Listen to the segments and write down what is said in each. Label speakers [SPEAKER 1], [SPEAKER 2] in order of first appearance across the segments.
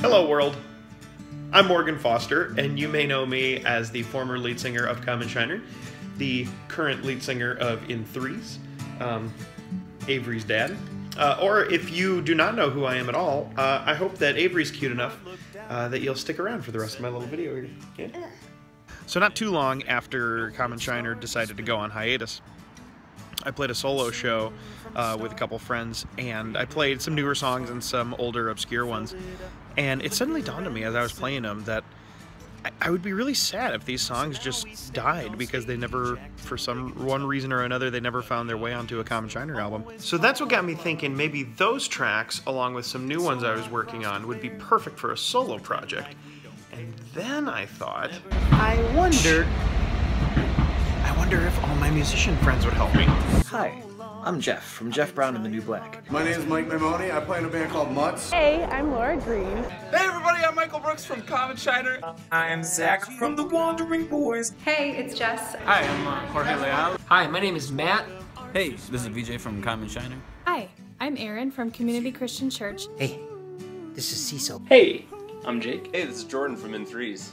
[SPEAKER 1] Hello, world. I'm Morgan Foster, and you may know me as the former lead singer of Common Shiner, the current lead singer of In Threes, um, Avery's dad. Uh, or if you do not know who I am at all, uh, I hope that Avery's cute enough uh, that you'll stick around for the rest of my little video here. So not too long after Common Shiner decided to go on hiatus, I played a solo show uh, with a couple friends, and I played some newer songs and some older, obscure ones. And it suddenly dawned on me as I was playing them that I, I would be really sad if these songs just died because they never, for some one reason or another, they never found their way onto a Common Shiner album. So that's what got me thinking maybe those tracks, along with some new ones I was working on, would be perfect for a solo project. And then I thought, I wonder I wonder if all my musician friends would help me.
[SPEAKER 2] Hi, I'm Jeff from Jeff Brown and the New Black.
[SPEAKER 3] My name is Mike Maimone. I play in a band called Mutts.
[SPEAKER 4] Hey, I'm Laura Green.
[SPEAKER 5] Hey everybody, I'm Michael Brooks from Common Shiner.
[SPEAKER 6] I'm Zach from the Wandering Boys.
[SPEAKER 4] Hey, it's Jess.
[SPEAKER 5] Hi, I'm uh, Jorge Leal.
[SPEAKER 7] Hi, my name is Matt.
[SPEAKER 8] Hey, this is VJ from Common Shiner.
[SPEAKER 9] Hi, I'm Erin from Community Christian Church.
[SPEAKER 10] Hey, this is Cecil.
[SPEAKER 11] Hey, I'm Jake.
[SPEAKER 12] Hey, this is Jordan from In Threes.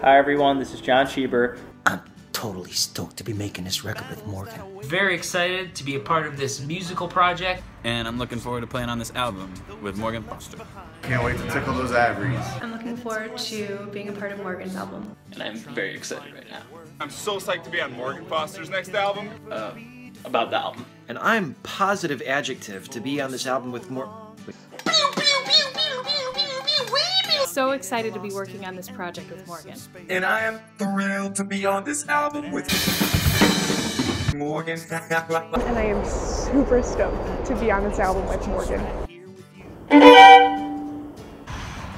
[SPEAKER 13] Hi everyone, this is John Schieber.
[SPEAKER 10] I'm totally stoked to be making this record with Morgan.
[SPEAKER 7] Very excited to be a part of this musical project.
[SPEAKER 8] And I'm looking forward to playing on this album with Morgan Foster.
[SPEAKER 3] Can't wait to tickle those ivories.
[SPEAKER 4] I'm looking forward to being a part of Morgan's album.
[SPEAKER 11] And I'm very excited right now.
[SPEAKER 5] I'm so psyched to be on Morgan Foster's next album.
[SPEAKER 11] Uh, about the album.
[SPEAKER 2] And I'm positive adjective to be on this album with more.
[SPEAKER 9] So excited to be working on this project with Morgan.
[SPEAKER 6] And I am thrilled to be on this album with Morgan.
[SPEAKER 4] and I am super stoked to be on this album with Morgan.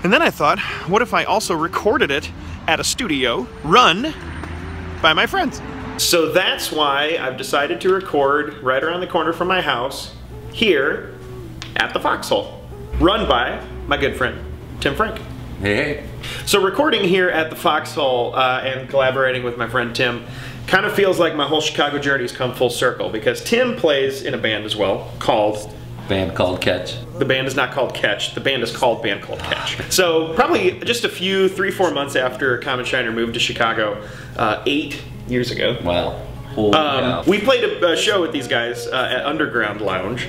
[SPEAKER 1] And then I thought, what if I also recorded it at a studio run by my friends? So that's why I've decided to record right around the corner from my house here at the Foxhole, run by my good friend Tim Frank.
[SPEAKER 12] Hey.
[SPEAKER 1] So recording here at the Foxhole uh, and collaborating with my friend Tim kind of feels like my whole Chicago journey has come full circle because Tim plays in a band as well called
[SPEAKER 12] Band called Catch.
[SPEAKER 1] the band is not called Catch. The band is called Band Called Catch. So probably just a few, three, four months after Common Shiner moved to Chicago, uh, eight years ago,
[SPEAKER 12] Wow.
[SPEAKER 1] Um, we played a, a show with these guys uh, at Underground Lounge.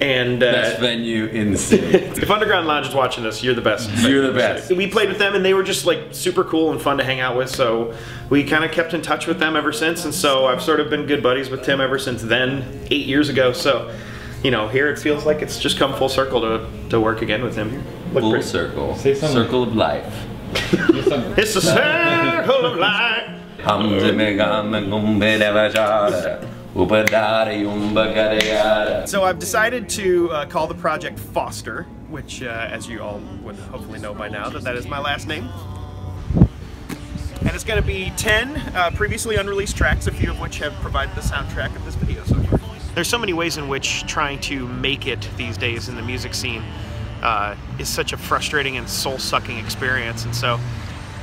[SPEAKER 1] And
[SPEAKER 12] Best
[SPEAKER 1] uh,
[SPEAKER 12] venue in the city.
[SPEAKER 1] if Underground Lounge is watching this, you're the best.
[SPEAKER 12] You're the best.
[SPEAKER 1] We played with them and they were just like super cool and fun to hang out with. So we kind of kept in touch with them ever since. And so I've sort of been good buddies with Tim ever since then, eight years ago. So, you know, here it feels like it's just come full circle to, to work again with him here. Look
[SPEAKER 12] Full
[SPEAKER 1] pretty-
[SPEAKER 12] circle. Circle of life.
[SPEAKER 1] It's a circle of life. So I've decided to uh, call the project Foster, which, uh, as you all would hopefully know by now, that that is my last name. And it's going to be 10 uh, previously unreleased tracks, a few of which have provided the soundtrack of this video so far. There's so many ways in which trying to make it these days in the music scene uh, is such a frustrating and soul-sucking experience, and so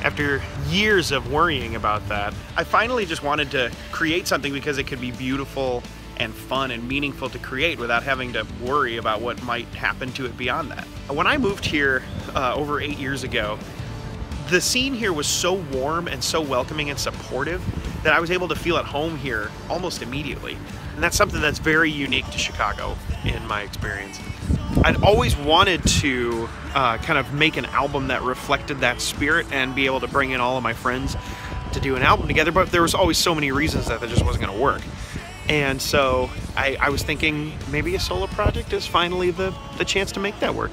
[SPEAKER 1] after years of worrying about that, I finally just wanted to create something because it could be beautiful and fun and meaningful to create without having to worry about what might happen to it beyond that. When I moved here uh, over eight years ago, the scene here was so warm and so welcoming and supportive that I was able to feel at home here almost immediately. And that's something that's very unique to Chicago in my experience. I'd always wanted to uh, kind of make an album that reflected that spirit and be able to bring in all of my friends to do an album together, but there was always so many reasons that that just wasn't going to work. And so I, I was thinking maybe a solo project is finally the, the chance to make that work.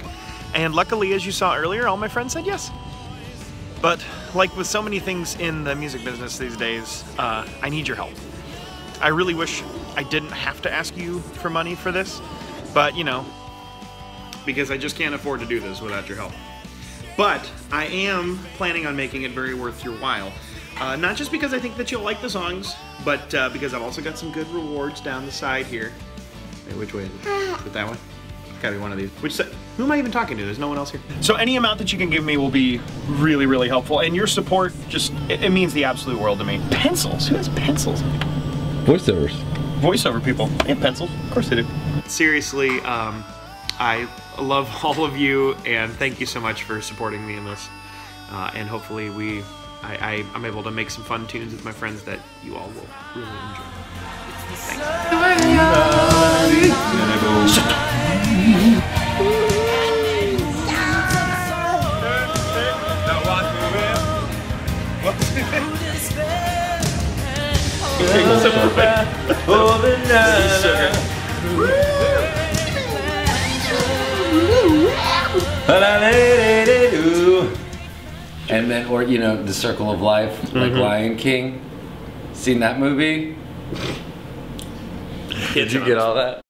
[SPEAKER 1] And luckily, as you saw earlier, all my friends said yes. But like with so many things in the music business these days, uh, I need your help. I really wish I didn't have to ask you for money for this, but you know, because I just can't afford to do this without your help. But I am planning on making it very worth your while. Uh, not just because I think that you'll like the songs, but uh, because I've also got some good rewards down the side here. Wait, which way is it? Is it that one? It's Gotta be one of these. Which? Who am I even talking to? There's no one else here. So any amount that you can give me will be really, really helpful. And your support just, it, it means the absolute world to me. Pencils? Who has pencils?
[SPEAKER 12] Voiceovers.
[SPEAKER 1] voiceover people and pencils. Of course they do. Seriously, um, I love all of you, and thank you so much for supporting me in this. Uh, and hopefully, we, I, I, I'm able to make some fun tunes with my friends that you all will really enjoy.
[SPEAKER 12] And then, or you know, The Circle of Life, like
[SPEAKER 1] Mhm.
[SPEAKER 12] Lion King. Seen that movie? Did you get all that?